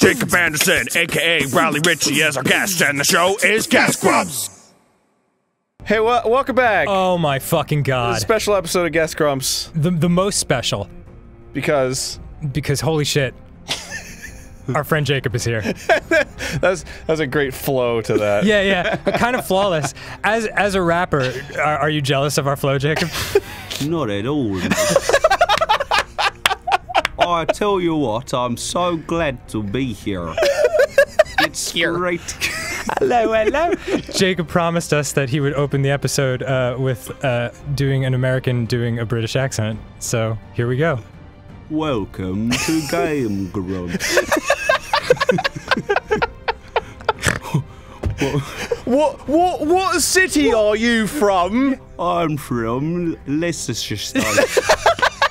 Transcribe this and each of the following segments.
Jacob Anderson, aka Raleigh Ritchie, as our guest, and the show is Guest Grumps. Hey, wel- welcome back. Oh my fucking This is god. a special episode of Guest Grumps The, the most special. because Because holy shit. Our friend Jacob is here. that's that's a great flow to that. Yeah, yeah. Kind of flawless. As as a rapper, are, are you jealous of our flow, Jacob? Not at all. Mate. I tell you what, I'm so glad to be here. It's great. hello, hello. Jacob promised us that he would open the episode uh, with uh, doing an American doing a British accent. So here we go. Welcome to Game Grumps. What what what city are you from? I'm from Leicestershire.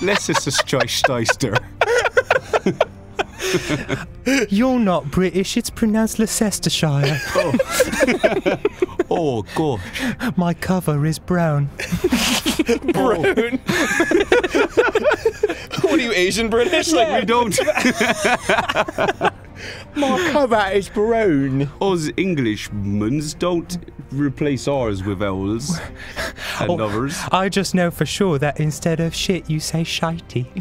Leicestershire. You're not British. It's pronounced Leicestershire. Oh, oh gosh. My cover is brown. Oh. Brown. what are you Asian British? Like We don't. my cover is brown. Us Englishmen don't replace ours with L's and others. I just know for sure that instead of shit, you say shitey.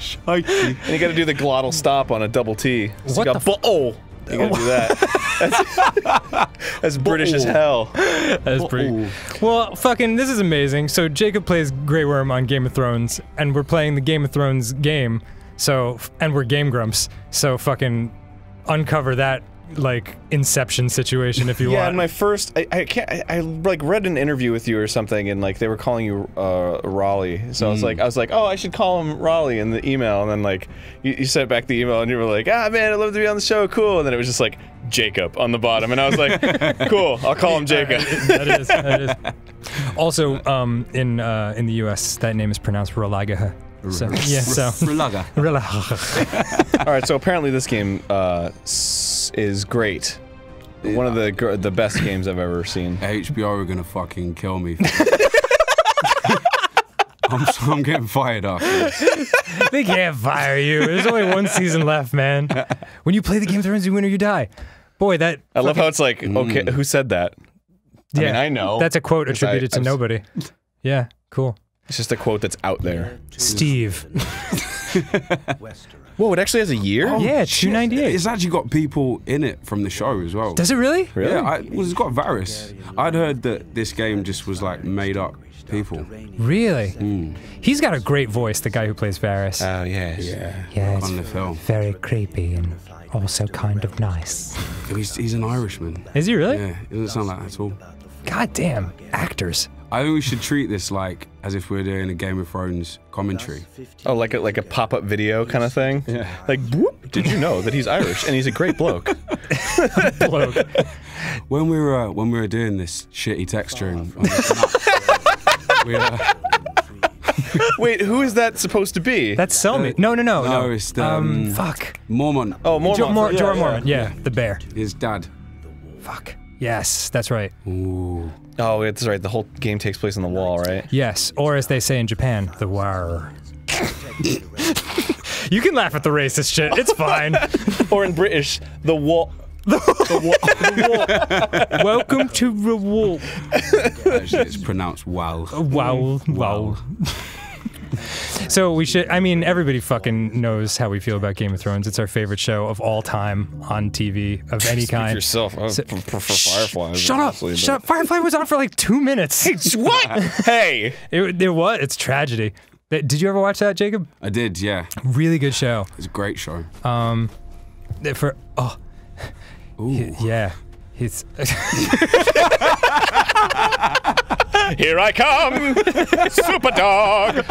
shitey. And you got to do the glottal stop on a double T. So What you the got bu- oh. You gotta do that. That's, that's British as hell. That's pretty. Well, fucking, this is amazing. So Jacob plays Grey Worm on Game of Thrones, and we're playing the Game of Thrones game. So, and we're Game Grumps. So fucking uncover that like Inception situation if you Yeah, want. and my first, I, I can't, I, I like read an interview with you or something, and like they were calling you uh, Raleigh. So I was like, I was like, oh, I should call him Raleigh in the email, and then like you, you sent back the email, and you were like, ah, man, I'd love to be on the show, cool. And then it was just like Jacob on the bottom, and I was like, cool, I'll call him Jacob. that is. That is. Also, um, in uh, in the U.S., that name is pronounced Rolagaha. So yeah, so Relaga. Rolagaha. All right, so apparently this game uh, is great. One of the gr- the best games I've ever seen. HBO are gonna fucking kill me. I'm, I'm getting fired up. They can't fire you. There's only one season left, man. When you play the Game of Thrones, you win or you die. Boy, that I love how it's like, okay, who said that? I mean, I know. That's a quote 'Cause I- attributed to I've s- nobody. Yeah, cool. It's just a quote that's out there. Steve. Whoa, it actually has a year? Oh, yeah, 298. It's actually got people in it from the show as well. Does it really? Really? Yeah, I, well, it's got Varys. I'd heard that this game just was like made up people. Really? Hmm. He's got a great voice, the guy who plays Varys. Oh, yes. Yeah. yeah, On the film. very creepy and also kind of nice. He's, he's an Irishman. Is he really? Yeah, it doesn't sound like that at all. God damn, actors. I think we should treat this like as if we're doing a Game of Thrones commentary. Oh, like a, like a pop up video kind of thing? Yeah. Like, whoop, did you know that he's Irish and he's a great bloke? Bloke. When we were uh, when we were doing this shitty texturing, on the- we, uh, Wait, who is that supposed to be? That's Selmy. No, no, no, no, no. it's the, um, um, fuck. Mormont. oh, Mormont. Jo- Mor- Yeah, Jorah yeah. Mormont. Yeah, the bear. his dad. Fuck. Yes, that's right. Ooh. Oh, that's right. The whole game takes place on the wall, right? Yes, or as they say in Japan, the war. you can laugh at the racist shit. It's fine. Or in British, the wall. The wall. Welcome to Reward. Actually, it's pronounced wow. Wow, wow. so we should. I mean, everybody fucking knows how we feel about Game of Thrones. It's our favorite show of all time on TV of any Speak kind. yourself. I So- prefer Firefly. Shut up! Shut up! Firefly was on for like two minutes. but- What? hey! It, it was. It's tragedy. Did you ever watch that, Jacob? I did, yeah. Really good show. It's a great show. Uh, For oh Ooh. yeah, it's Here I come! Super dog!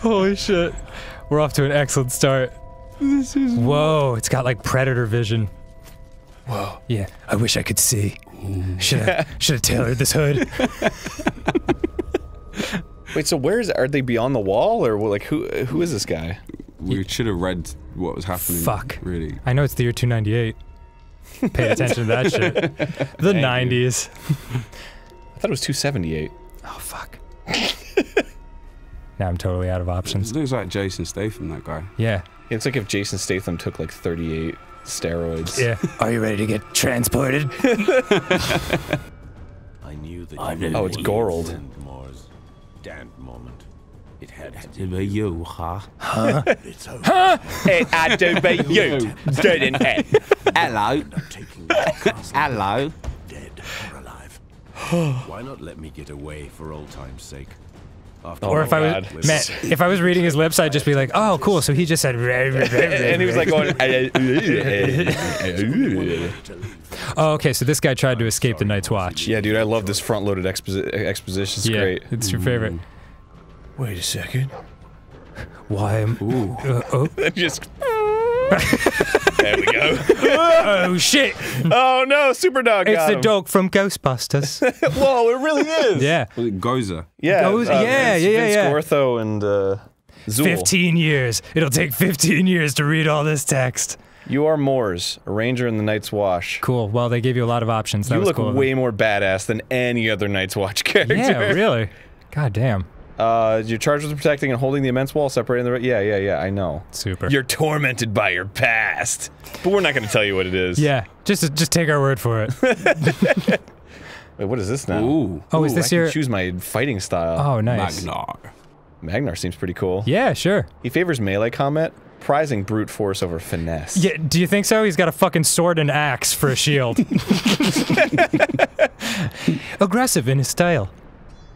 holy shit. We're off to an excellent start. This is whoa. It's got like predator vision. Whoa. Yeah. I wish I could see. Should have should have tailored this hood. Wait, so where is Are they beyond the wall? Or like, who who is this guy? We should have read what was happening. Fuck. Really. I know it's the year 298. Paid attention to that shit. The 90s. I thought it was 278. Oh fuck. Now I'm totally out of options. It looks like Jason Statham, that guy. Yeah. It's like if Jason Statham took like 38 steroids. Yeah. Are you ready to get transported? I knew that I've you Oh, it's would Gorold. Damned moment. It had to be. It be you, huh? Huh? It's over. It had to be you, didn't it? Hello. Taking the castle, Hello. Dead or alive. Why not let me get away for old time's sake? After Or if I was, God. man, if I was reading his lips, I'd just be like, "Oh, cool." So he just said, and he was like going. "Oh, okay." So this guy tried to escape the Night's Watch. yeah, dude, I love this front-loaded exposi- exposition. It's yeah, great. it's your favorite. Wait a second. Why am? Ooh. Uh, oh, Just. There we go. oh shit! Oh no, Super Dog It's got the him. dog from Ghostbusters. Whoa, it really is. yeah. Was it Gozer? Yeah. Goes- yeah, it's yeah, yeah, Vince yeah. Gortho and uh, Zuul. 15 years. It'll take 15 years to read all this text. You are Mors, a ranger in the Night's Watch. Cool. Well, they gave you a lot of options. That you was look cool way more badass than any other Night's Watch character. Yeah, really. God damn. Uh, you're charged with protecting and holding the immense wall separating the. Yeah, yeah, yeah. I know. Super. You're tormented by your past, but we're not going to tell you what it is. yeah. Just just take our word for it. Wait, what is this now? Ooh. Oh, is this I your? Can choose my fighting style. Oh, nice. Magnar. Magnar seems pretty cool. Yeah, sure. He favors melee combat, prizing brute force over finesse. Yeah. Do you think so? He's got a fucking sword and axe for a shield. Aggressive in his style.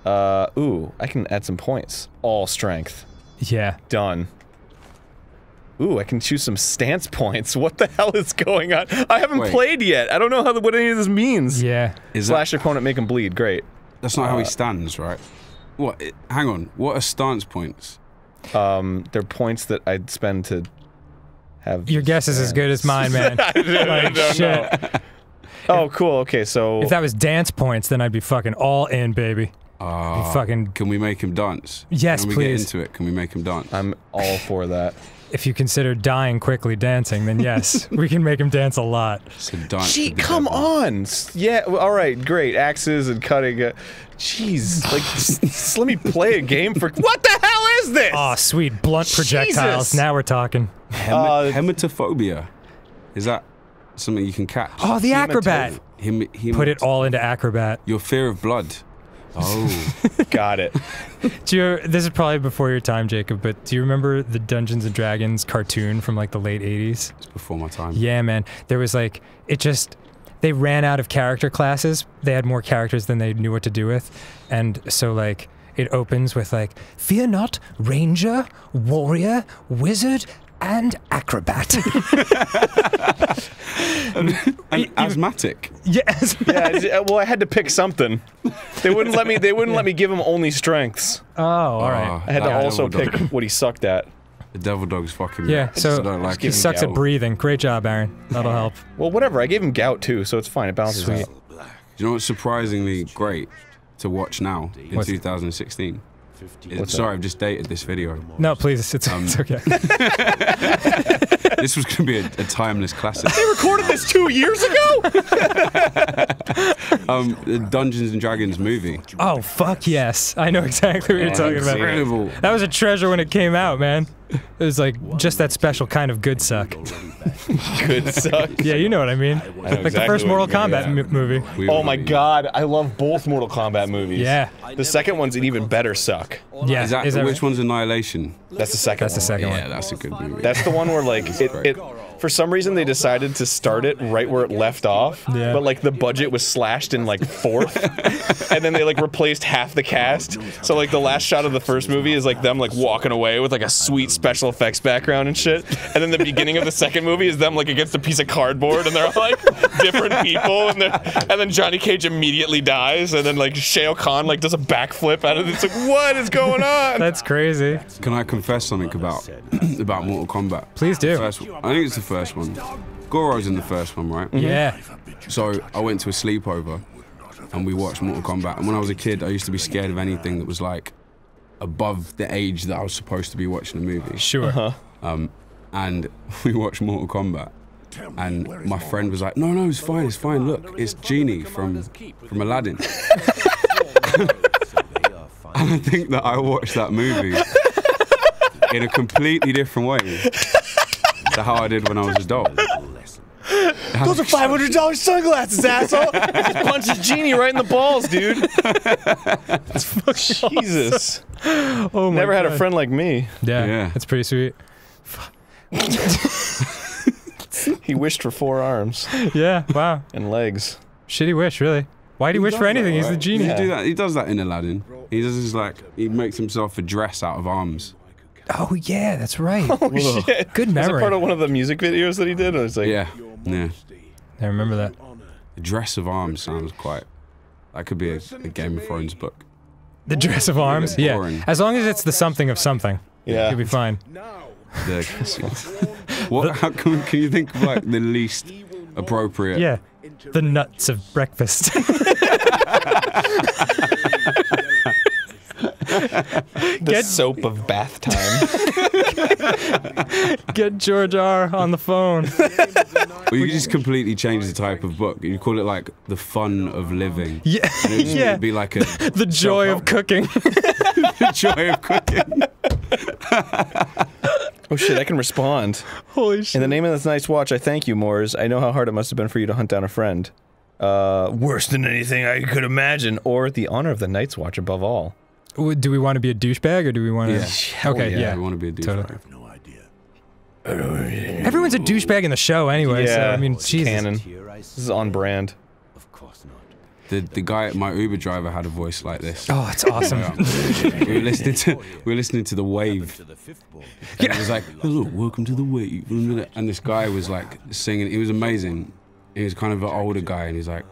Uh, ooh, I can add some points. All strength. Yeah. Done. Ooh, I can choose some stance points. What the hell is going on? I haven't Wait. played yet. I don't know how the, what any of this means. Yeah. Is Slash your opponent, make him bleed. Great. That's not how he Uh, stands, right? What? It, hang on. What are stance points? Um, they're points that I'd spend to have. Your guess is as good as mine, man. I don't Like, know. shit. Oh, cool. Okay, so If that was dance points, then I'd be fucking all in, baby. Uh, fucking. Can we make him dance? Yes, When we please. get into it, can we make him dance? I'm all for that. If you consider dying quickly dancing, then yes, we can make him dance a lot. So dance Gee, come devil. on. Yeah, well, all right, great. Axes and cutting. Uh, jeez, like, just, just let me play a game for. What the hell is this? Oh, sweet blunt projectiles. Jesus. Now we're talking. Hemi- Uh, hematophobia. Is that something you can catch? Oh, the acrobat. Hem- hem- Put it all into acrobat. Your fear of blood. Oh, Got it. Do you, this is probably before your time, Jacob, but do you remember the Dungeons and Dragons cartoon from like the late 80s? it's before my time. Yeah, man. There was like, it just, they ran out of character classes. They had more characters than they knew what to do with. And so, like, it opens with, like, Fear not, Ranger, Warrior, Wizard, and Acrobat. And asthmatic. yes. Yeah, I j- well, I had to pick something. They wouldn't let me. They wouldn't let me give him only strengths. Oh, all right. Oh, I had to also pick dog. what he sucked at. The devil dog's fucking. Yeah, I so don't like he it. sucks at breathing. Great job, Aaron. That'll help. Well, whatever. I gave him gout too, so it's fine. It balances Sweet. out. Do you know what's surprisingly great to watch now in What's- 2016? It- What's sorry, I've just dated this video. No, please, it's, um, it's okay. this was going to be a, a timeless classic. They recorded this two years ago. Um, the Dungeons and Dragons movie. Oh, fuck yes. I know exactly what you're talking about. Incredible. That was a treasure when it came out, man. It was like just that special kind of good suck. Good suck. Yeah, you know what I mean. know like the first Mortal you mean, Kombat yeah. m- movie. We Oh were- my god, I love both Mortal Kombat movies. Yeah. The second one's an even better suck. Yeah. Is that, is that which right? one's Annihilation? That's the second That's the one. second Yeah, one. that's a good movie. That's the one where like it, it for some reason they decided to start it right where it left off. Yeah. But like the budget was slashed in like fourth. and then they like replaced half the cast. So like the last shot of the first movie is like them like walking away with like a sweet special effects background and shit. And then the beginning of the second movie is them like against a piece of cardboard and they're all like different people and then and then Johnny Cage immediately dies and then like Shao Kahn like does a backflip out of it. It's like what is going on? That's crazy. Can I confess something about about Mortal Kombat? Please do. First, I think it's the first one. Goro's in the first one, right? Yeah. So I went to a sleepover and we watched Mortal Kombat. And when I was a kid, I used to be scared of anything that was like above the age that I was supposed to be watching a movie. Sure. Um and we watched Mortal Kombat. And my friend was like, "No, no, it's fine, it's fine. Look, it's Genie from from Aladdin." And I think that I watched that movie in a completely different way to how I did when I was a dog. Those are five hundred dollars sunglasses, asshole. I just punched his genie right in the balls, dude. Jesus. Oh my Never had a God. friend like me. Yeah, Yeah. that's pretty sweet. He wished for four arms Yeah, wow. and legs. Shitty wish, really. Why'd he, wish for anything? He's the genie. He, do that, he does that in Aladdin. He does this like he makes himself a dress out of arms. Oh yeah, that's right. Oh shit! Good memory. Was memory. it part of one of the music videos that he did? I was like, Yeah, yeah. I remember that. A dress of arms sounds quite. That could be a, a Game of Thrones book. The dress of arms. Yeah, boring. as long as it's the something of something, yeah. it'll be fine. The, what? How can, can you think of like the least appropriate? Yeah, the nuts of breakfast. the Get- soap of bath time. Get George R on the phone. Or you just completely change the type of book. You call it like the fun of living. Yeah, And it'd just yeah. be like a The joy of cooking. the joy of cooking. oh shit! I can respond. Holy shit. In the name of this night's watch, I thank you, Mors. I know how hard it must have been for you to hunt down a friend. Uh, worse than anything I could imagine, or the honor of the Night's Watch above all. W- Do we want to be a douchebag or do we want to? Yeah. Okay, yeah, yeah. I want to be a douchebag. Totally. No idea. Everyone's a douchebag in the show anyway. so Yeah, I mean, it's Jesus. canon. Here This is on brand. Of course not. The the guy, my Uber driver, had a voice like this. Oh, it's awesome. we were listening to we were listening to the wave. To the. And it was like, hello, welcome to the wave. And this guy was like singing. It was amazing. He was kind of an older guy, and he's like,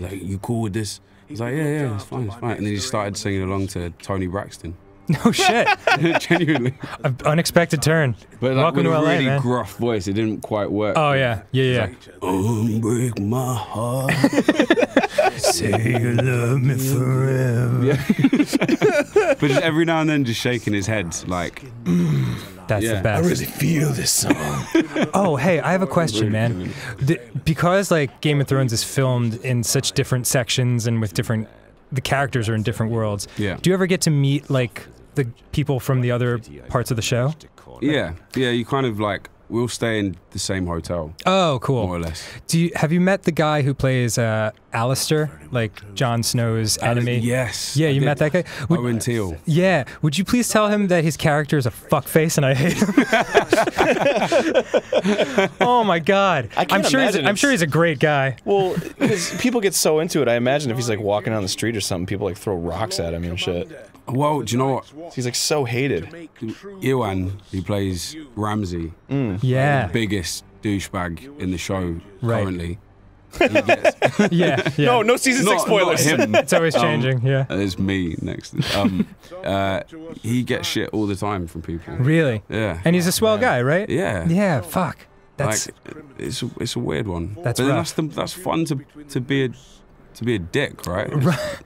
like you cool with this? He's like, yeah, yeah, it's fine, it's fine. And then he started singing along to Toni Braxton. No shit. Genuinely. A unexpected turn. But like Welcome with to a LA, really man. gruff voice. It didn't quite work. Oh yeah, yeah, yeah. Unbreak my heart. Say you love me forever. but just every now and then, just shaking his head, like, That's Yeah. the best. I really feel this song. Oh, hey, I have a question, man. The, because like Game of Thrones is filmed in such different sections and with different, the characters are in different worlds. yeah, Do you ever get to meet like the people from the other parts of the show? yeah, yeah. You kind of like we'll stay in the same hotel, Oh, cool. more or less. Do you have you met the guy who plays uh, Alliser, like Jon Snow's enemy? Yes. Yeah, I you did. met that guy. Would- Owen Teale. Yeah. Would you please tell him that his character is a fuckface and I hate him? oh my god. I can't am sure he's I'm sure he's a great guy. Well, because people get so into it, I imagine if he's like walking down the street or something, people like throw rocks at him and shit. Well, do you know what? He's like so hated. Iwan, who plays Ramsay, Yeah. biggest douchebag in the show Right. currently. Yeah. Yeah. No, no season not, six spoilers. Not him. It's always Um, changing. yeah. There's me next. Um, uh, he gets shit all the time from people. Really. Yeah. And he's a swell guy, right? Yeah. Yeah. Fuck. That's like it's a, it's a weird one. That's but then rough. that's the, that's fun to to be a to be a dick, right? right?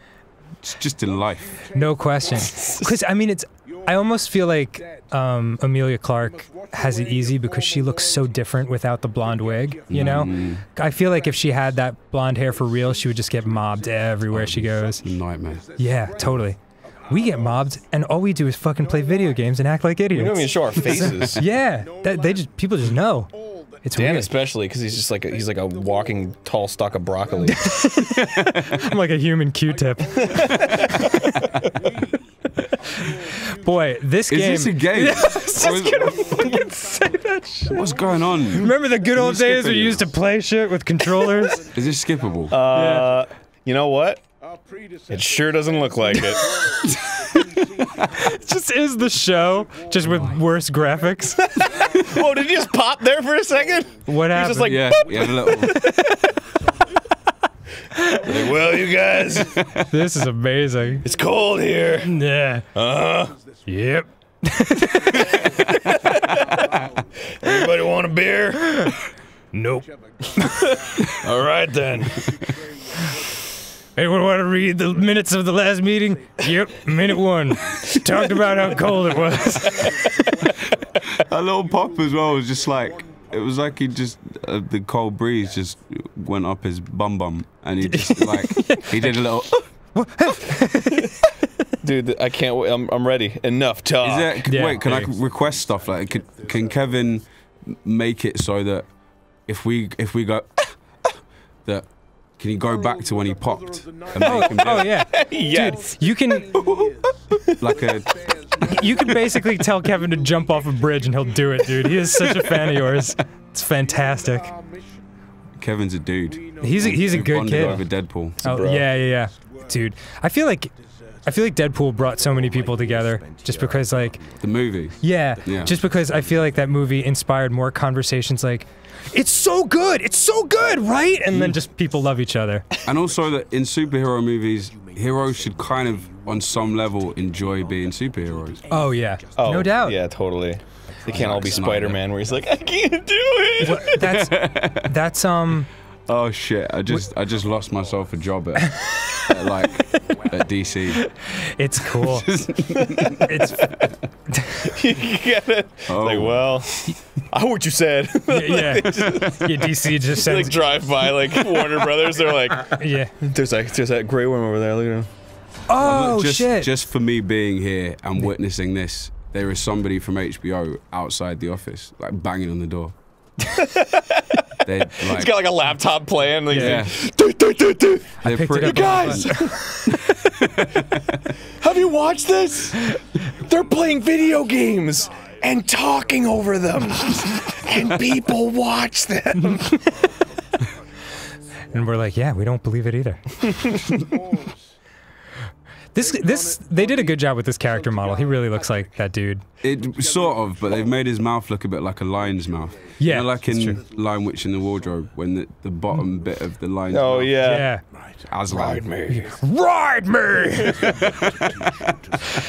It's just in life. no question. Because I mean, it's. I almost feel like um, Emilia Clarke has it easy because she looks so different without the blonde wig. You know. Mm, I feel like if she had that blonde hair for real, she would just get mobbed everywhere she goes. nightmare. Yeah, totally. We get mobbed, and all we do is fucking play video games and act like idiots. We don't even idiots. show our faces. Yeah, that, they just people just know. It's Dan weird. especially because he's just like a, he's like a walking tall stalk of broccoli. I'm like a human Q-tip. Boy, this Is game. this a game? Yes, I was Or is- gonna fucking say that shit. What's going on? Remember the good old days we videos. used to play shit with controllers? Is this skippable? Uh, you know what? It sure doesn't look like it. it just is the show, just with worse graphics. Whoa, did you just pop there for a second? What happened? just like, yeah, we have a little. like, well, you guys, this is amazing. it's cold here. Yeah. Uh huh. Yep. anybody want a beer? Nope. All right then. Anyone want to read the minutes of the last meeting? Yep, minute one. Talked about how cold it was. a little pop as well was just like it was like he just uh, the cold breeze just went up his bum bum and he just like he did a little dude, I can't. wait. I'm, I'm ready. Enough talk. Is there, Yeah. wait, can I request stuff like can, can Kevin make it so that if we if we go that can he go oh. back to when he popped and make him do Oh it? yeah, yes. you can like a you can basically tell Kevin to jump off a bridge and he'll do it, dude. He is such a fan of yours. It's fantastic. Kevin's a dude. He's a, he's a We good bonded kid. over Deadpool. Oh yeah, yeah, yeah, dude. I feel like I feel like Deadpool brought so many people together just because like The movie. yeah, Yeah. just because I feel like that movie inspired more conversations like it's so good, it's so good, right? And then just people love each other. And also that in superhero movies, heroes should kind of on some level enjoy being superheroes. Oh yeah, Oh, no doubt. Yeah, totally. They can't all be Spider-Man, where he's like, I can't do it. What- That's that's um Oh shit! I just I just lost myself a job at, at like at DC. it's cool. it's you get it? Oh. Like, well, I heard what you said. yeah, yeah. yeah DC just sends, like drive by like Warner Brothers. They're like, yeah. there's like there's that Grey Worm over there. Look at him. Oh just, shit. Just for me being here and witnessing this, there is somebody from HBO outside the office, like banging on the door. They like, He's got like a laptop playing. Like, yeah, "Do, do, do, do." they're picked it up Guys, have you watched this? They're playing video games and talking over them, and people watch them. And we're like, yeah, we don't believe it either. this this they did a good job with this character model. He really looks like that dude. It sort of, but they've made his mouth look a bit like a lion's mouth. Yeah, You know, like that's in Lion Witch in the Wardrobe, when the, the bottom bit of the lion's Oh mouth. yeah. Yeah. Aslan. Ride me! Ride me.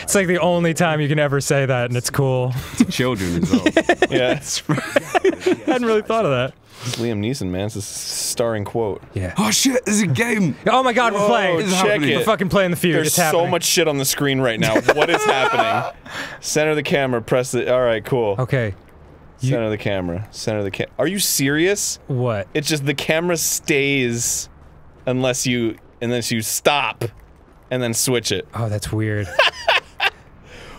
it's like the only time you can ever say that, and it's cool. Children as well. Yeah. I hadn't really thought of that. It's Liam Neeson, man. It's a starring quote. Yeah. oh shit! There's a game. Oh my god, we're Whoa, playing. It's check happening. it. We're fucking playing the feud. There's it's so happening. much shit on the screen right now. What is happening? Center the camera. Press the. All right, cool. Okay. You- Center the camera. Center the cam. Are you serious? What? It's just the camera stays unless you unless you stop and then switch it. Oh, that's weird.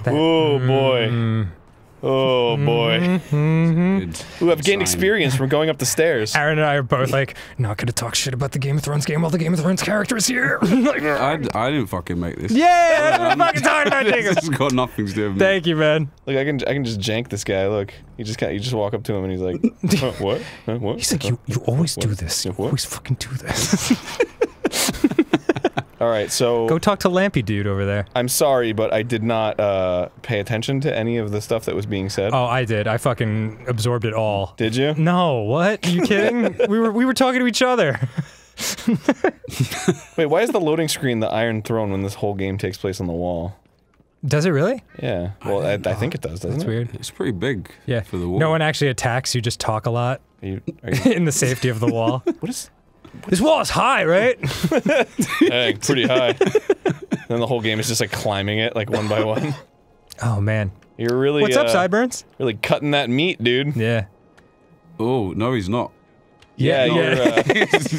That- Oh boy. Mm. Oh mm-hmm, boy. Mm-hmm. Good. Who have gained Sign. experience from going up the stairs. Aaron and I are both like, not gonna talk shit about the Game of Thrones game while the Game of Thrones character is here. Like, I, I didn't fucking make this. yeah, that's what I'm fucking talking about, Jacob. This has got nothing to do with me. Thank you, man. Look, I can I can just jank this guy. Look, you just got you just walk up to him and he's like, huh, what? Huh, what? He's like, you, you always do What? this. You always fucking do this. All right, so Go talk to Lampy dude over there. I'm sorry, but I did not uh, pay attention to any of the stuff that was being said. Oh, I did. I fucking absorbed it all. Did you? No, what? Are you kidding? we were we were talking to each other. Wait, why is the loading screen the Iron Throne when this whole game takes place on the wall? Does it really? Yeah. Well, I, I think it does, doesn't That's it? weird. It's pretty big. Yeah. For the wall. No one actually attacks. You just talk a lot Are you, are you, in the safety of the wall. what is? This wall is high, right? Dang, pretty high. then the whole game is just like climbing it like one by one. Oh man. You're really What's up, uh, Sideburns? Really cutting that meat, dude. Yeah. Oh no, he's not. Yeah, Yeah. you're. Uh,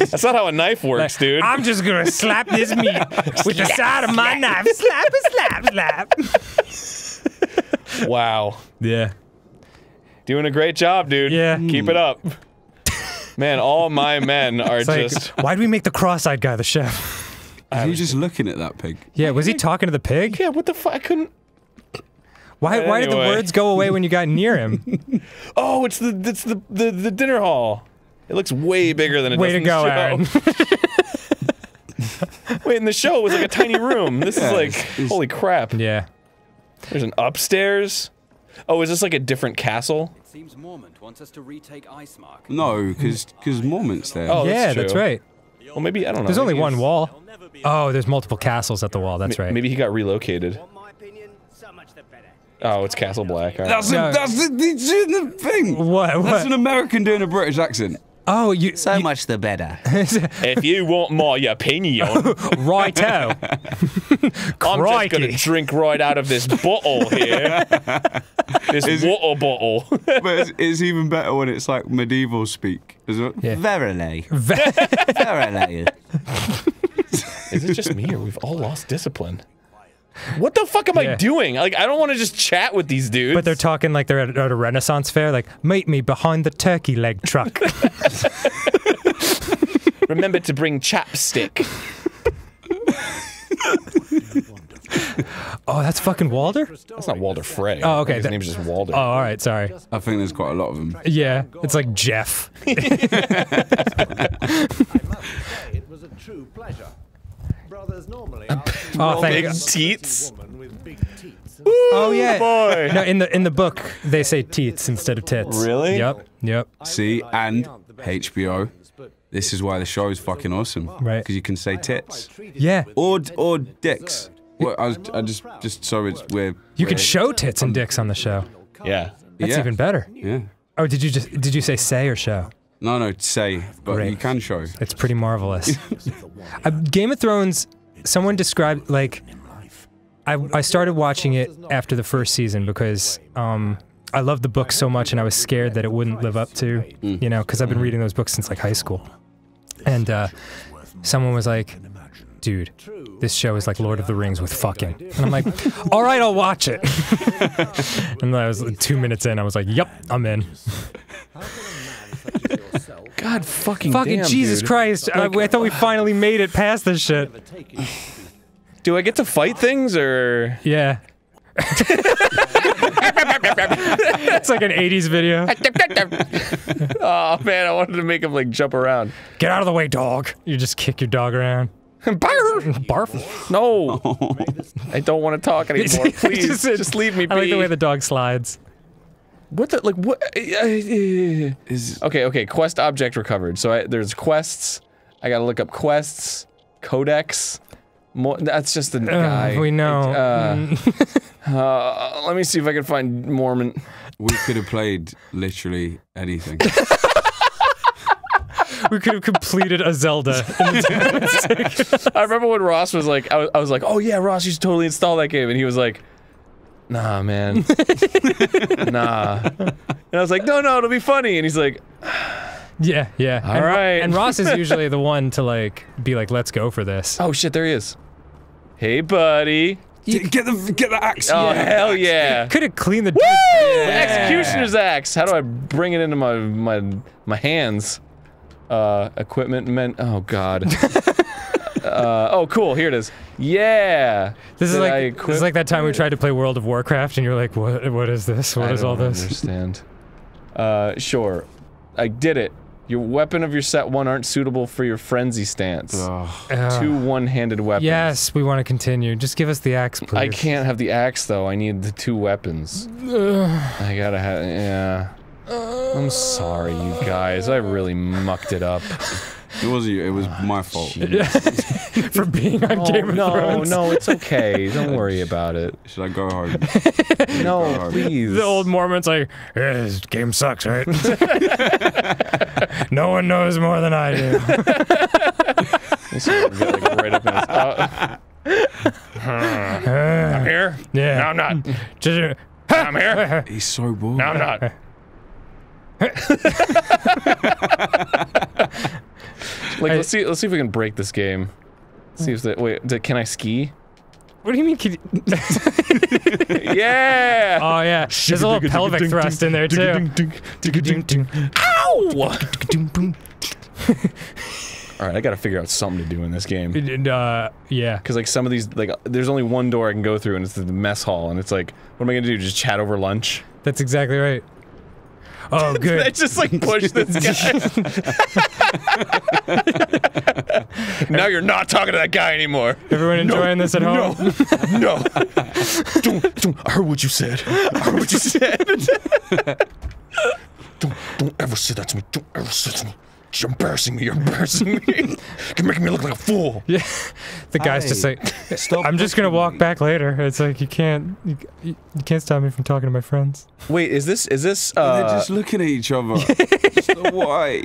that's not how a knife works, dude. I'm just gonna slap this meat with the side of my knife. Slap, slap, slap. wow, Yeah. doing a great job, dude. Yeah. keep it up. Man, all my men are It's like, just. why'd we make the cross-eyed guy the chef? Is he just looking at that pig? Yeah, was he talking to the pig? Yeah, what the fuck? I couldn't. Why, why did the words go away when you got near him? Oh, it's the it's the the, the dinner hall. It looks way bigger than it Way does to in the go, show. Aaron. Wait, in the show it was like a tiny room. This Yeah, is like it's- it's- holy crap. yeah. There's an upstairs. Oh, is this like a different castle? It seems Mormont wants us to retake Icemark. No, because because Mormont's there. Oh, yeah, that's that's right. Well, maybe I don't know. There's only one it's- wall. Oh, there's multiple castles at the wall. That's right. Maybe he got relocated. Want my opinion? So much the better. Oh, it's Castle Black. all right. That's No. a, that's the, the, the thing. What? That's an American doing a British accent. Oh, you. So you- much the better. if you want my opinion, righto. I'm just gonna drink right out of this bottle here. this water bottle. But it's, it's even better when it's like medieval speak. Is it? Yeah. Verily. Ve- Verily. Is it just me, or we've all lost discipline? What the fuck am I doing? Like, I don't want to just chat with these dudes. But they're talking like they're at, at a Renaissance fair. Like, meet me behind the turkey leg truck. remember to bring chapstick. oh, that's fucking Walder. That's not Walder Frey. Oh, okay, His that- name's just Walder. Oh, all right. Sorry. I think there's quite a lot of them. Yeah, it's like Jeff. It was a true pleasure. Brothers normally Oh, thank Big teats. woman with big teeth. Oh yeah. boy. No, in the in the book they say teats instead of tits. Really? Yep. Yep. See, and HBO. This is why the show is fucking awesome. Right. Because you can say tits Yeah. or or dicks. Well, I was I just just so it's we're You can show tits and dicks on the show. Yeah. That's Yeah. even better. Yeah. Oh, did you just did you say say or show? No, no, to say, but Great. you can show. It's pretty marvelous. uh, Game of Thrones. Someone described like I I started watching it after the first season because um I loved the book so much and I was scared that it wouldn't live up to you know because I've been reading those books since like high school, and uh, someone was like. Dude, this show is like Lord of the Rings with fucking. And I'm like, all right, I'll watch it. and then I was like, two minutes in, I was like, yep, I'm in. God fucking Fucking damn, Jesus dude. Christ. I, I thought we uh, finally made it past this shit. Do I get to fight things or? Yeah. it's like an 80s video. Oh man, I wanted to make him like jump around. Get out of the way, dog. You just kick your dog around. Barf. Barf. No, I don't want to talk anymore. Please, Just- just, leave me be. I like the way the dog slides. What the like what? Is Okay, okay. Quest object recovered. So I, there's quests. I gotta look up quests, codex. Mo- that's just the guy. Uh, we know. Uh, uh, let me see if I can find Mormont. we could have played literally anything. we could have completed a Zelda. I remember when Ross was like, I was, I was like, oh yeah, Ross, you should totally install that game, and he was like, nah, man, nah. And I was like, no, no, it'll be funny, and he's like, yeah, yeah. All and, right. and Ross is usually the one to like be like, let's go for this. oh shit, there he is. Hey, buddy. get the get the axe. Oh hell yeah. Could have cleaned the. Executioner's axe. How do I bring it into my my my hands? Uh, equipment meant. Oh god. uh, oh cool. Here it is. Yeah. This is Did I like this is like that time we tried to play World of Warcraft, and you're like, what? What is this? What I is all don't this? Understand. Uh, sure. I did it. Your weapon of your set one aren't suitable for your frenzy stance. Two one-handed weapons. Yes, we want to continue. Just give us the axe, please. I can't have the axe though. I need the two weapons. I gotta have. Yeah. I'm sorry, you guys. I really mucked it up. It wasn't you. It was my fault. for being on Oh, Game of no, Thrones. no, no, it's okay. Don't worry about it. Should I go hard? No, please. The old Mormont's like, "Yeah, this game sucks, right? no one knows more than I do. This is gonna get, like, right up in his- uh, I'm here. Yeah. No, I'm not. Just- I'm here. He's so bored. No, I'm not. Like, let's see. Let's see if we can break this game. See if the wait. d- Can I ski? what do you mean? Can you, Yeah. oh yeah, there's a little pelvic thrust in there too. Ow! All right, I gotta figure out something to do in this game. Uh, yeah. Because like some of these, like there's only one door I can go through, and it's the mess hall, and it's like, what am I gonna do? Just chat over lunch? That's exactly right. Oh, I good. just like push this guy. now you're not talking to that guy anymore. Everyone enjoying this at home? No. don't, don't. I heard what you said. I heard what you said. don't, don't ever say that to me. Don't ever say that to me. You're embarrassing me. You're embarrassing me. You're making me look like a fool. Yeah. The guy's just like, Stop. I'm just gonna walk back later. It's like you can't, you, you you can't stop me from talking to my friends. Wait, is this is this They're uh just looking at each other. Just why?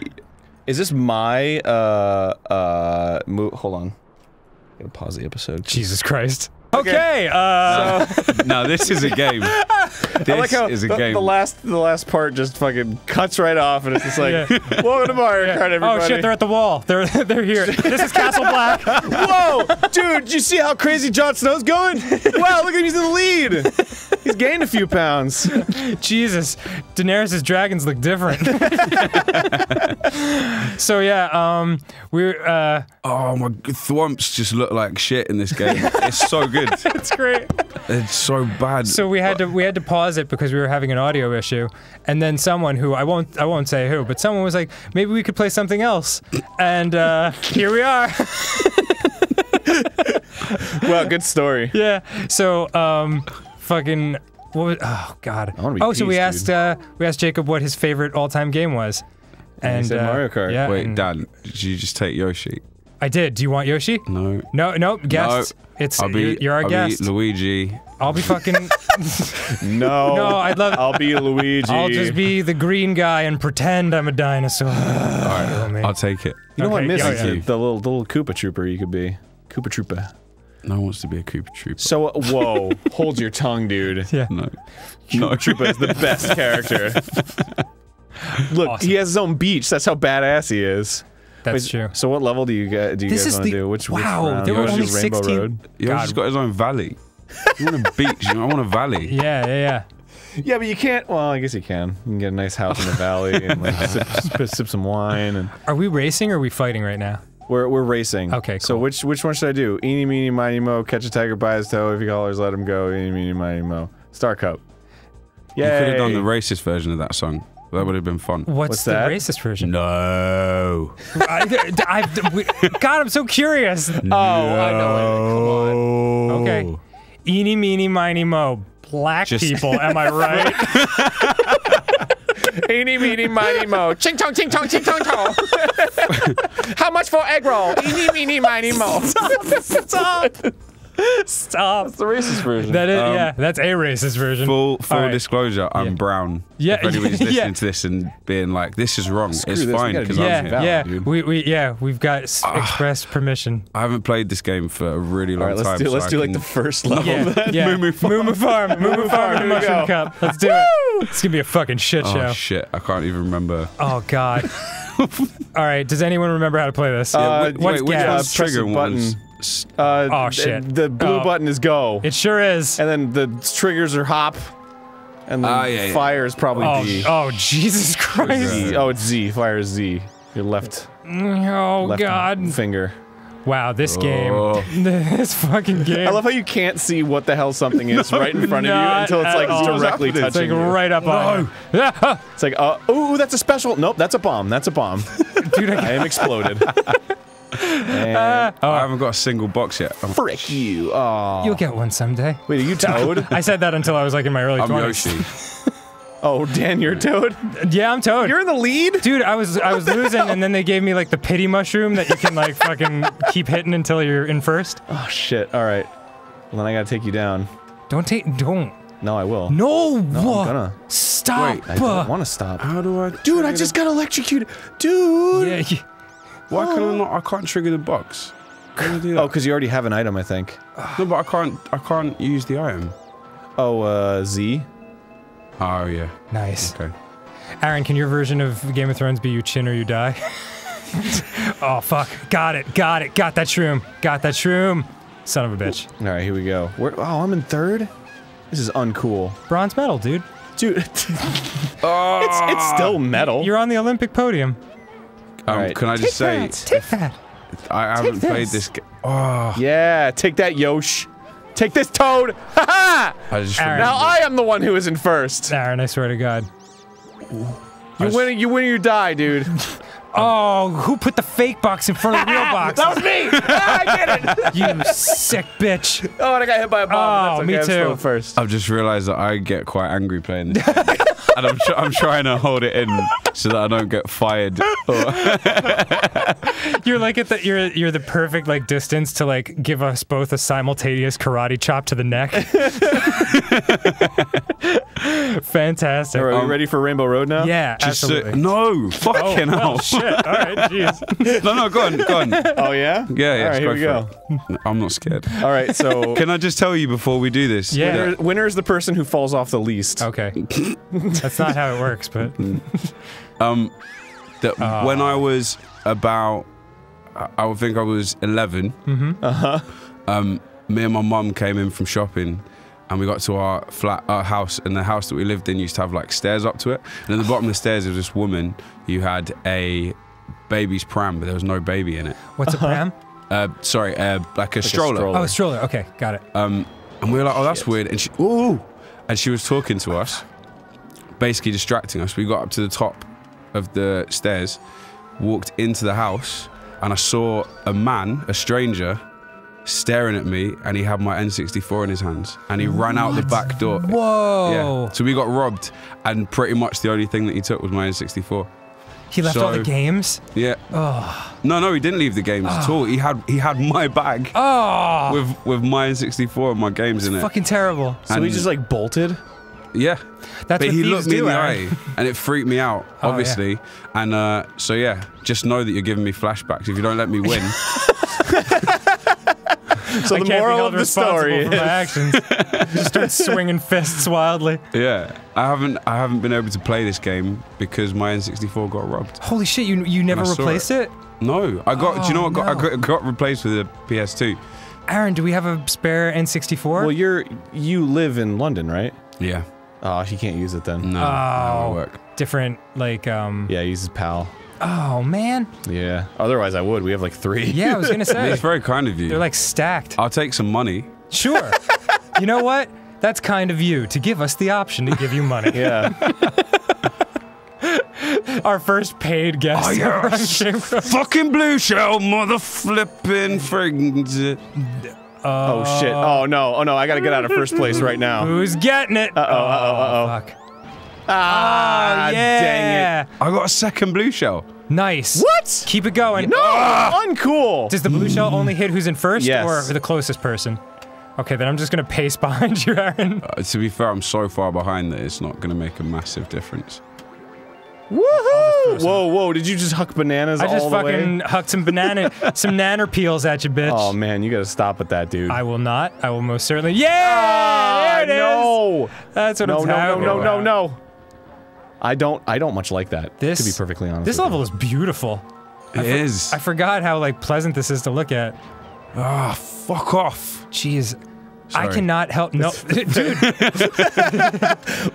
is this my uh uh mo- hold on. Gotta pause the episode. Jesus Christ. Okay. Uh, no, this is a game. I like how is a the, game. the last the last part just fucking cuts right off, and it's just like, Yeah. "Welcome to Mario Kart, everybody." Oh shit, they're at the wall. They're they're here. This is Castle Black. Whoa, dude! You see how crazy Jon Snow's going? Wow, look at him, he's in the lead. He's gained a few pounds. Jesus, Daenerys' dragons look different. so yeah, um, we're uh, Oh my, g- Thwomps just look like shit in this game. it's so good. it's great. It's so bad. So we had to we had to pause it because we were having an audio issue, and then someone who I won't I won't say who, but someone was like, maybe we could play something else, and uh, here we are. well, good story. yeah. So um, fucking what was oh god. wanna oh, so we peace, asked uh, we asked Jacob what his favorite all time game was. And he said uh, Mario Kart. Yeah, Wait, and Dan, did you just take Yoshi? I did. Do you want Yoshi? No. No, no, guest. It's I'll be, you're, you're our I'll guest. Be Luigi. I'll be fucking. No, No, I'd love- I'll be a Luigi. I'll just be the green guy and pretend I'm a dinosaur. All right, oh, Kill me. I'll take it. You know what Okay, I miss? yeah, yeah. the, the little the little Koopa Troopa you could be. Koopa Troopa. No one wants to be a Koopa Troopa. So uh, whoa, hold your tongue, dude. Yeah. no. Koopa Troopa is the best character. Look, Awesome. he has his own beach. That's how badass he is. That's Wait, true. So what level do you get? Do you This guys is want to the- do? Which wow, Which round? there were Yoshi's only Rainbow 16 Road. he's got his own valley. You want a beach? I want a valley. Yeah, yeah, yeah. Yeah, but you can't. Well, I guess you can. You can get a nice house in the valley and like sip, sip, sip some wine. And Are we racing or are we fighting right now? we're we're racing. Okay, So which which one should I do? Eeny, meeny, miny, mo. Catch a tiger by his toe. If he collars, let him go. Eeny, meeny, miny, mo. Star Cup. Yeah. You could have done the racist version of that song. That would have been fun. What's, What's the that? racist version? No. I, I, we, God, I'm so curious. Oh, I know it. Come on. Okay. Eeny, meeny, miny, mo. Black Just- people, am I right? Eeny, meeny, miny, mo. Ching chong, ching chong, ching chong chong. How much for egg roll? Eeny, meeny, miny, mo. Stop. Stop. The racist version. That is, Um, yeah, that's a racist version. Full full All right. disclosure, I'm Yeah. brown. Yeah, If anybody's yeah. listening to this and being like, "This is wrong," Screw it's this, fine because do I'm yeah, valid, yeah, dude. we, we, yeah, we've got s- express permission. I haven't played this game for a really long All right, let's time. do so let's I do like the first level. Yeah, then. yeah. Moo Moo Farm. Moo Moo Farm, Moo Moo Farm, and Mushroom go. Cup. Let's do it. It's gonna be a fucking shit show. Oh shit! I can't even remember. Oh God. All right. Does anyone remember how to play this? Uh, Wait, what's wait, which one's Press the trigger button. one's s- Uh, Oh, shit. The blue Oh. button is go, It sure is. and then the triggers are hop, and then Ah, yeah, yeah. fire is probably Oh, D. oh, Jesus Christ. Z. Oh, it's Z. Fire is Z. Your left, Oh left God. finger. Wow, this Oh. game. This fucking game. I love how you can't see what the hell something is right in front of you until it's like all. directly it's like touching you. right up on you. It's like, uh, ooh, that's a special. Nope, that's a bomb. That's a bomb. dude. I, I am exploded. And I haven't got a single box yet. I'm, frick you. Oh, you'll get one someday. wait, are you Toad? I said that until I was like in my early I'm 20s. Yoshi. oh, Dan, you're Toad. Yeah, I'm Toad. You're in the lead. Dude, I was I was losing, and then they gave me like the pity mushroom that you can like fucking keep hitting until you're in first. Oh shit. All right. Well, then I gotta take you down. Don't take, don't. No, I will. No, I'm gonna. stop. Wait, I don't want to stop. How do I? Dude, I just got electrocuted. Dude. yeah, you- Why can I not? I can't trigger the box. How I do that? Oh, because you already have an item, I think. No, but I can't. I can't use the item. Oh, uh, Z. Oh yeah. nice. Okay. Aaron, can your version of Game of Thrones be you chin or you die? oh fuck! Got it! Got it! Got that shroom! Got that shroom! Son of a bitch! All right, here we go. Where, oh, I'm in third. This is uncool, Bronze medal, dude. dude. it's it's still metal. You're on the Olympic podium. Um, Alright. Can I just say, Take that. I haven't played this. this game. Oh, yeah, take that, Yosh. Take this, Toad. Ha ha! I Aaron. Now. I am the one who is in first. Aaron, I swear to God. You win, you win or you die, dude. Oh, who put the fake box in front of the real box? that was me. Ah, I did it. you sick bitch. Oh, and I got hit by a bomb. Oh, That's okay. me I'm too. first. I've just realised that I get quite angry playing this. and I'm, tr- I'm trying to hold it in so that I don't get fired. You're like at the you're you're the perfect like distance to like give us both a simultaneous karate chop to the neck. Fantastic. Are we Um, ready for Rainbow Road now? Yeah, Just, absolutely. no, oh, fucking well, hell. Shit. All right, jeez. No, no, go on, go on. Oh yeah. Yeah, yeah. All right, here we go go. it. I'm not scared. All right, so Can I just tell you before we do this? Yeah. winner, winner is the person who falls off the least. Okay. That's not how it works, but Um, that Ah. when I was about, I- I would think I was 11. Mm-hmm. Uh huh. Um, me and my mum came in from shopping, and we got to our flat, our house, and the house that we lived in used to have like stairs up to it. And at the bottom of the stairs, was this woman who had a baby's pram, but there was no baby in it. what's a pram? Uh, sorry, uh, like a stroller. stroller. Oh, a stroller. Okay, got it. Um, and we were like, oh, that's weird. And she, ooh, and she was talking to us, basically distracting us. We got up to the top of the stairs, walked into the house, and I saw a man, a stranger, staring at me, and he had my N64 in his hands, and he ran out the back door. Whoa. Yeah. So we got robbed, and pretty much the only thing that he took was my N64. He left all the games. Yeah. Oh. No, no, he didn't leave the games at all. He had he had my bag Oh, with with my N64 and my games in it. fucking terrible. So he just like bolted. Yeah. That's but what he thieves looked me do, in the Arin. eye and it freaked me out, Oh, yeah. obviously. And uh, so, yeah, just know that you're giving me flashbacks. If you don't let me win, So I the moral of the story responsible for my is actions. Just start swinging fists wildly. yeah, I haven't I haven't been able to play this game because my N64 got robbed. Holy shit! You you never I replaced it. No, I got. do you know what? Got, I got, got replaced with a PS2. Arin, do we have a spare N64? Well, you're you live in London, right? Yeah. Oh, he can't use it then. No. Oh. that won't work. Different, like, um. Yeah, he uses PAL. Oh man. Yeah. Otherwise, I would. We have like three. Yeah, I was gonna say It's very kind of you. they're like stacked. I'll take some money. Sure. you know what? That's kind of you to give us the option to give you money. Yeah. Our first paid guest. Oh, on Fucking blue shell, mother flipping friggins. oh shit. Oh no. Oh no. I gotta get out of first place right now. Who's getting it? Uh oh. Uh oh. Uh oh. Fuck. Ah, oh, yeah. dang it. I got a second blue shell. Nice. What? Keep it going. No. Uncool. Does the blue shell only hit who's in first Yes. or the closest person? Okay, then I'm just gonna pace behind you, Arin. Uh, to be fair, I'm so far behind that it's not going to make a massive difference. Woohoo! Whoa, whoa! Did you just huck bananas I just all the day? I just fucking way? hucked some banana, some nanner peels at you, bitch. Oh man, you gotta stop with that, dude. I will not. I will most certainly. Yeah, there it is. no. That's what No, I'm talking no, no, talking no, no, about. no. I don't. I don't much like that. This to be perfectly honest. This with level is beautiful. It is. I forgot how like pleasant this is to look at. Ah, fuck off. Jeez. Sorry. I cannot help. No, dude. you.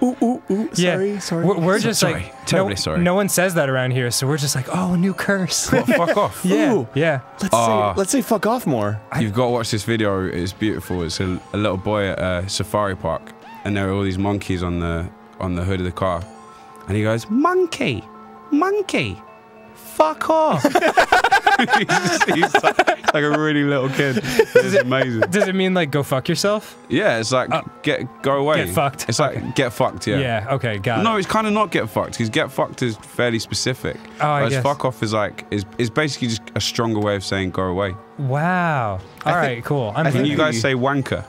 Ooh, ooh, ooh. Yeah, Sorry, sorry. We're, we're just Sorry. like Terribly no, sorry. No one says that around here, so we're just like, oh, a new curse. What, fuck off. yeah, Ooh. yeah. let's Ah. say let's say fuck off more. You've got to watch this video. It's beautiful. It's a, a little boy at a safari park, and there are all these monkeys on the on the hood of the car, and he goes, "Monkey, monkey, fuck off." he's, he's like, like a really little kid. It's amazing. Does it mean like go fuck yourself? Yeah, it's like uh, get go away. Get fucked. It's like get fucked. Yeah. Yeah. okay, got No, it. it's kind of not get fucked because get fucked is fairly specific. Oh, I guess. fuck off is like is is basically just a stronger way of saying go away. Wow. All right, think- cool. I'm I think you guys say wanker?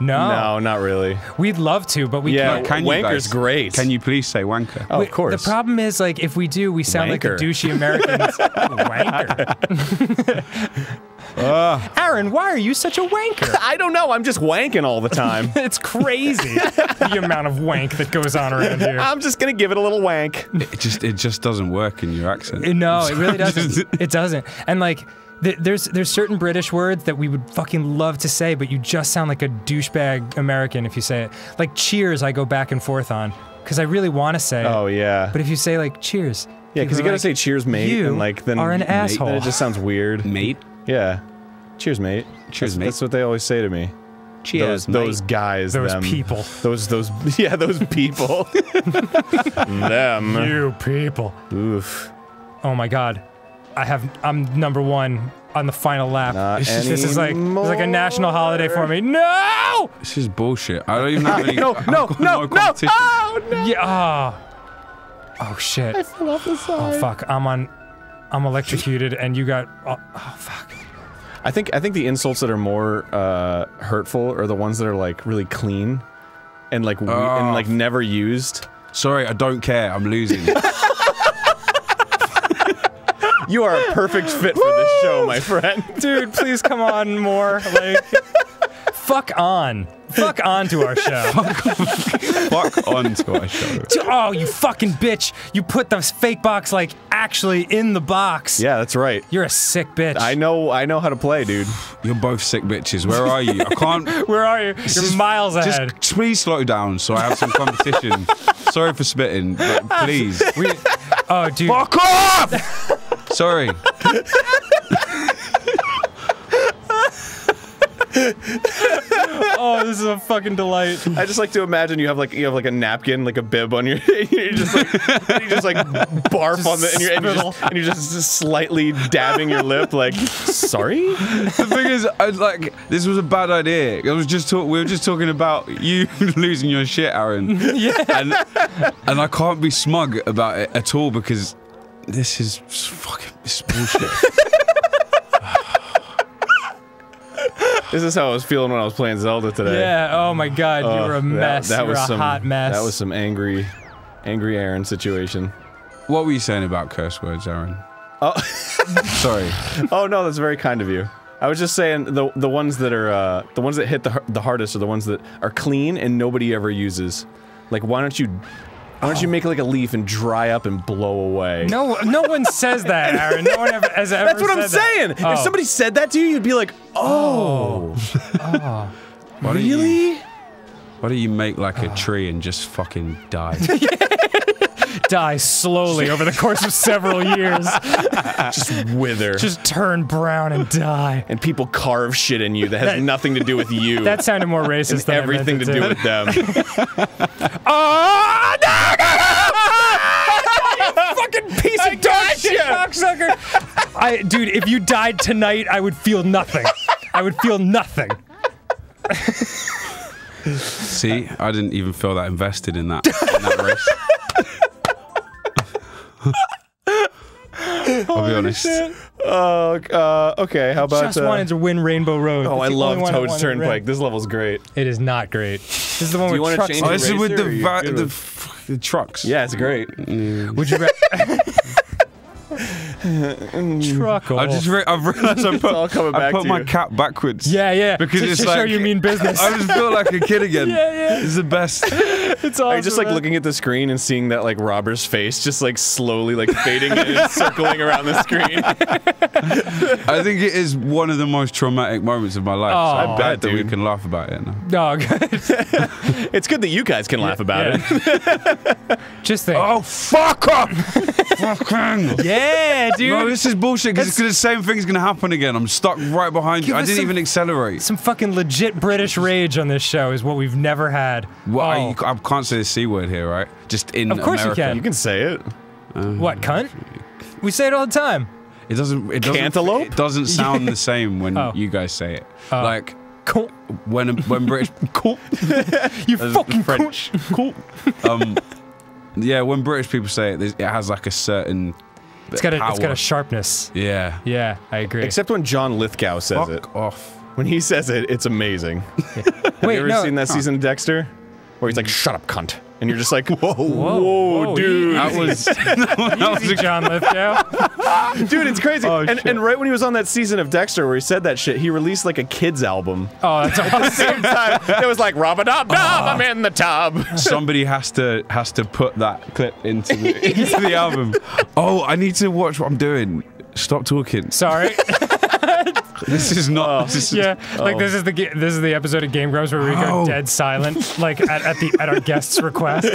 No. No, not really. We'd love to, but we Yeah, can't. Can you wanker's guys? great. Can you please say wanker? Oh, We- of course. The problem is, like, if we do, we sound like Wanker. the douchey Americans. wanker. Ah. Arin, why are you such a wanker? I don't know. I'm just wanking all the time. It's crazy the amount of wank that goes on around here. I'm just gonna give it a little wank. It just it just doesn't work in your accent. No, it really doesn't. it doesn't. And like, th- there's there's certain British words that we would fucking love to say, but you just sound like a douchebag American if you say it. Like cheers, I go back and forth on because I really want to say it. Oh yeah. But if you say like cheers, yeah, because you gotta like, say cheers, mate, "You and like then are an mate, asshole." Then it just sounds weird. Mate. Yeah. Cheers, mate. Cheers, that's, mate. That's what they always say to me. Cheers, those, those guys. Those them. people. Those those yeah those people. them. You people. Oof. Oh my god. I have I'm number one on the final lap. Not this is like this is like a national holiday for me. No! This is bullshit. I don't even have any. No, I've no, no, no! Oh no! Yeah. ah. Oh shit. I fell off the side. Oh fuck. I'm on. I'm electrocuted, and you got. Oh, oh fuck. I think I think the insults that are more uh, hurtful are the ones that are like really clean, and like we- and Oh. like never used. Sorry, I don't care. I'm losing. You are a perfect fit for this show, my friend. Dude, please come on more. Like, fuck on. Fuck on to our show. Fuck on to our show. Oh, you fucking bitch. You put the fake box, like, actually in the box. Yeah, that's right. You're a sick bitch. I know I know how to play, dude. You're both sick bitches. Where are you? I can't. Where are you? You're Just- miles ahead. Just please slow down so I have some competition. Sorry for spitting, but please. We, oh, dude. Fuck off! Sorry. Oh, this is a fucking delight. I just like to imagine you have like you have like a napkin, like a bib on your. you're just like you just like barf on the and you're, and you're, just, and you're just, just slightly dabbing your lip, like sorry. The thing is, I was like, this was a bad idea. I was just talk- we were just talking about you losing your shit, Arin. Yeah. And and I can't be smug about it at all because this is fucking this is bullshit. This is how I was feeling when I was playing Zelda today. Yeah. Oh my god, you Oh, were a mess. That, you were was a some hot mess. That was some angry, angry Arin situation. what were you saying about curse words, Arin? Oh. Sorry. Oh no, that's very kind of you. I was just saying the the ones that are uh, the ones that hit the the hardest are the ones that are clean and nobody ever uses. Like why don't you why don't you make like a leaf and dry up and blow away? No, no one says that, Arin. No one ever has ever. That's what I'm said that. saying. Oh. If somebody said that to you, you'd be like, "Oh, oh. oh. Why don't you- really?" Why don't you make like a tree and just fucking die? die slowly over the course of several years. Just wither. Just turn brown and die. and people carve shit in you that has That- nothing to do with you. That sounded more racist and than I meant everything to do with them. Oh, no! fucking piece of dog shit, cocksucker! I, dude, if you died tonight, I would feel nothing. I would feel nothing. See, I didn't even feel that invested in that, in that race. I'll be honest. Oh, uh, okay. How about? Just uh, wanted to win Rainbow Road. oh, I love only Toad's wanted to win. Turnpike. This level's great. It is not great. This is the one Do with wanna trucks. change Oh, this is with the va- the, with- f- the trucks. Yeah, it's great. Would you truck? Oh, I just re- I've realized I put, I put my you. cap backwards. yeah, yeah. Because just it's to like show you mean business. I just feel like a kid again. Yeah, yeah. It's the best. it's awesome. Are you just like man. looking at the screen and seeing that like robber's face just like slowly like fading in and circling around the screen? I think it is one of the most traumatic moments of my life. Oh, so I I'm bet, glad that we can laugh about it now. dog. It's good that you guys can laugh about it. it. just think. Oh, fuck up! Fucking. Yeah, dude. No, this is bullshit because the same thing's gonna happen again. I'm stuck right behind you. I didn't some- even accelerate. Some fucking legit British rage on this show is what we've never had. Well, I, Oh. you- I can't say the c word here, right? Just in Of course you can. You can say it. What, cunt? We say it all the time. It doesn't. It doesn't. Cantaloupe? It doesn't sound the same when Oh. you guys say it. Oh. like Cool. when when British. cool. You fucking French. Cool. Um. Yeah, when British people say it, it has like a certain. It's got a, power. it's got a sharpness. Yeah. Yeah, I agree. Except when John Lithgow says Fuck it. off. When he says it, it's amazing. Have Wait, you ever no. seen that season of Dexter? Where he's like, mm. "Shut up, cunt," and you're just like, "Whoa, whoa, whoa, dude." That was. that was Easy, John Lithgow. Dude, it's crazy. Oh, and, and right when he was on that season of Dexter where he said that shit, he released like a kids album. Oh, that's awesome. Same time, it was like rub a dub dub, ah. I'm in the tub. Somebody has to has to put that clip into the, into the album. Oh, I need to watch what I'm doing. Stop talking. Sorry. This is not. this is, Yeah, like this is the this is the episode of Game Grumps where we go Oh. dead silent, like at, at the at our guest's request.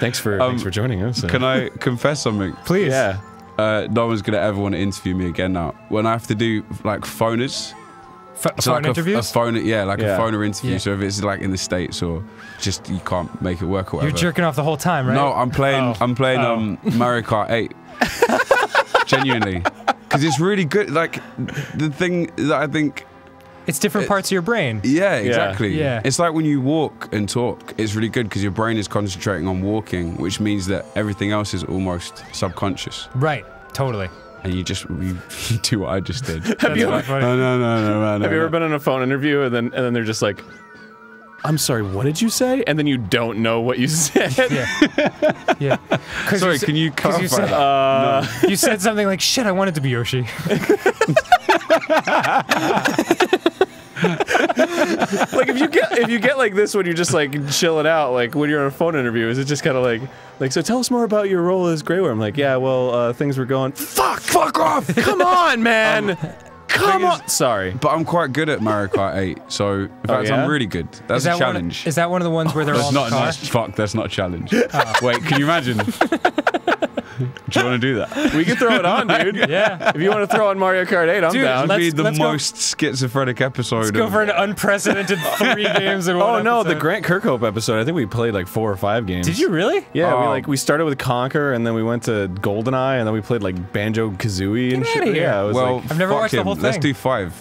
Thanks for thanks for joining us. Can I confess something? Please. Yeah. Uh, no one's gonna ever want to interview me again now. When I have to do like phoners, F- so phone like a- interviews. A, phone, yeah, like Yeah. a phoner interview. Yeah. So if it's like in the states or just you can't make it work or You're jerking off the whole time, right? No, I'm playing. Oh. I'm playing Oh. um, Mario Kart 8. Genuinely, because it's really good. Like the thing that I think It's different parts of your brain. Yeah, exactly. Yeah. It's like when you walk and talk, it's really good because your brain is concentrating on walking, which means that everything else is almost subconscious. Right. Totally. And you just you, you do what I just did. That's you- really funny. no, no, no, no. Have no, you ever no. been in a phone interview and then and then they're just like, "I'm sorry, what did you say?" And then you don't know what you said. Yeah. Yeah. Sorry, you, can you clarify you said? Uh, you said something like, shit, I wanted to be Yoshi. like if you get if you get like this when you're just like chilling out, like when you're on a phone interview, is it just kind of like like so? Tell us more about your role as Grey Worm. Like, yeah, well, uh, things were going. Fuck, fuck off! Come on, man. Come thing is- on. Sorry. But I'm quite good at Mario Kart 8, so in oh, fact, yeah? I'm really good. That's Is a challenge. One, is that one of the ones where they're all that's not car? nice. Fuck, that's not a challenge. Oh. Wait, can you imagine? do you want to do that? We can throw it on, dude. Yeah. If you want to throw on Mario Kart 8, I'm Dude, down. let's- Be the let's go- most schizophrenic episode. Let's go for an unprecedented three games in one Oh no, the. Grant Kirkhope episode. I think we played like four or five games. Did you really? Yeah, we Oh. like we started with Conker, and then we went to Goldeneye, and then we played like Banjo Kazooie and shit. here. Yeah, it was well, like, I've never fuck watched the him. whole Let's thing. do five.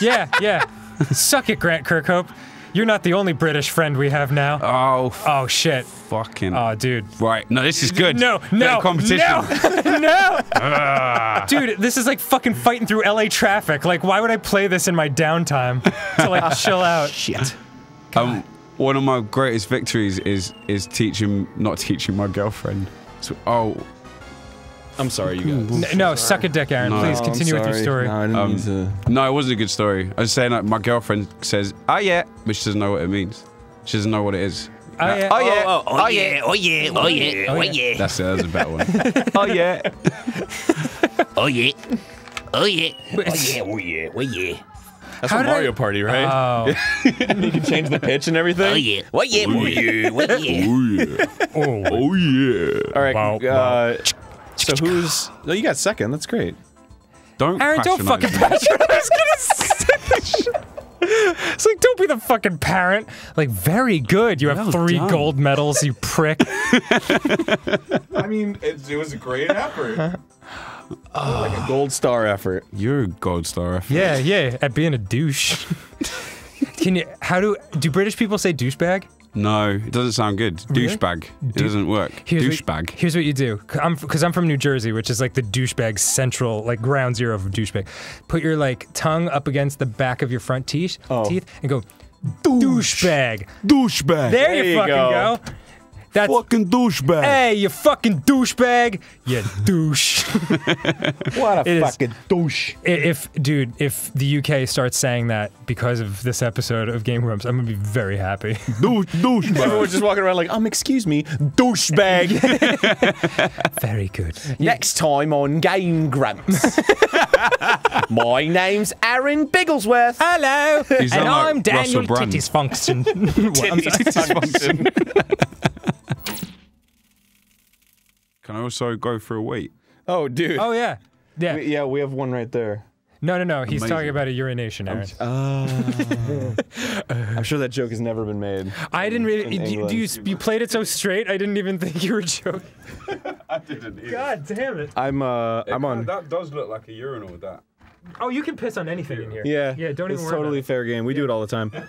Yeah, yeah. Suck it, Grant Kirkhope. You're not the only British friend we have now. Oh, Oh shit. fucking. Oh, dude. right. No, this is good. No, Better no, competition. no, no. Dude, this is like fucking fighting through LA traffic. Like, why would I play this in my downtime to like chill out? shit. Um, one of my greatest victories is is teaching, not teaching my girlfriend. So, oh, I'm sorry, you guys. N- no, suck a dick, Arin. No. Please Oh, continue with your story. No, I didn't Um, mean to. no, it wasn't a good story. I was saying like my girlfriend says, "Oh yeah," but she doesn't know what it means. She doesn't know what it is. Oh, yeah. Oh yeah. Oh, oh, oh yeah, oh yeah, oh yeah, Oh, oh yeah. yeah, That's it. That's a better one. oh yeah. oh yeah, oh yeah, oh yeah, oh yeah, oh yeah, That's How from did I- Mario Party, right? Oh, you can change the pitch and everything. oh yeah, oh yeah, oh yeah, oh yeah. Oh yeah. oh. Oh yeah. All right. Wow, uh, so who's? Oh, you got second. That's great. Don't. Arin, don't patronize fucking me. patronize. I was gonna say. It's like, don't be the fucking parent. Like, very good. You have Well three done. gold medals, you prick. I mean, it, it was a great effort. Oh, like a gold star effort. You're a gold star. Effort. Yeah, yeah, at being a douche. Can you, how do, do British people say douchebag? No, it doesn't sound good. Really? Douchebag. It Du- doesn't work. Here's Douchebag. What, here's what you do. I'm because I'm from New Jersey, which is like the douchebag central, like ground zero of douchebag. Put your like tongue up against the back of your front teeth, Oh. teeth, and go douchebag. Douchebag. There, There you you fucking go. go. That's Fucking douchebag. hey, you fucking douchebag. You douche. What a It is- fucking douche. If dude, if the UK starts saying that because of this episode of Game Grumps, I'm gonna be very happy. Douche, douchebag. Everyone's just walking around like, um, excuse me, douchebag. very good. Next time on Game Grumps. My name's Arin Bigglesworth. Hello, You and sound like I'm Daniel Russell Brand. Titties Function. What, I'm sorry. Can I also go for a wait? Oh, dude. Oh yeah, yeah. We- yeah, we have one right there. No, no, no. He's Amazing. talking about a urination, Arin. I'm sure that joke has never been made. I didn't really. Do, you- do you you played it so straight? I didn't even think you were joking. I didn't. God damn it! I'm uh I'm on. That does look like a urinal. With that. Oh, you can piss on anything in here. Yeah. Yeah. Don't it's even worry. totally about fair game. We do it all the time.